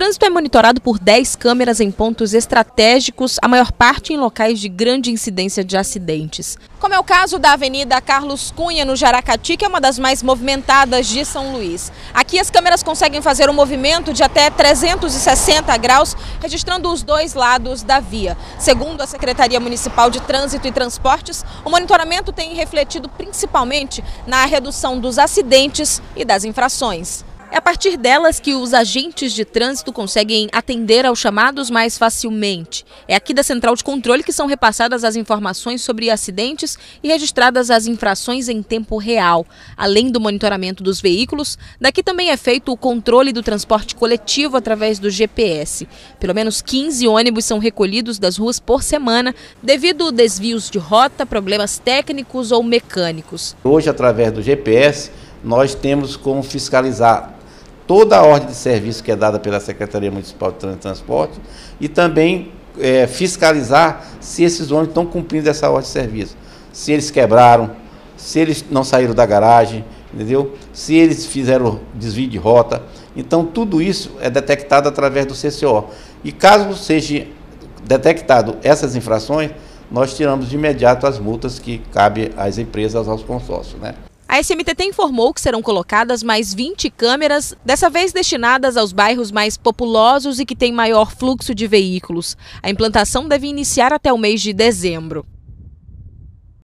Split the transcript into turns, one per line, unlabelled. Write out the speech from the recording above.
trânsito é monitorado por 10 câmeras em pontos estratégicos, a maior parte em locais de grande incidência de acidentes. Como é o caso da Avenida Carlos Cunha, no Jaracati, que é uma das mais movimentadas de São Luís. Aqui as câmeras conseguem fazer um movimento de até 360 graus, registrando os dois lados da via. Segundo a Secretaria Municipal de Trânsito e Transportes, o monitoramento tem refletido principalmente na redução dos acidentes e das infrações. É a partir delas que os agentes de trânsito conseguem atender aos chamados mais facilmente. É aqui da central de controle que são repassadas as informações sobre acidentes e registradas as infrações em tempo real. Além do monitoramento dos veículos, daqui também é feito o controle do transporte coletivo através do GPS. Pelo menos 15 ônibus são recolhidos das ruas por semana devido a desvios de rota, problemas técnicos ou mecânicos.
Hoje, através do GPS, nós temos como fiscalizar toda a ordem de serviço que é dada pela Secretaria Municipal de Transporte e também é, fiscalizar se esses ônibus estão cumprindo essa ordem de serviço. Se eles quebraram, se eles não saíram da garagem, entendeu? Se eles fizeram desvio de rota. Então, tudo isso é detectado através do CCO. E caso seja detectado essas infrações, nós tiramos de imediato as multas que cabem às empresas, aos consórcios. Né?
A SMTT informou que serão colocadas mais 20 câmeras, dessa vez destinadas aos bairros mais populosos e que têm maior fluxo de veículos. A implantação deve iniciar até o mês de dezembro.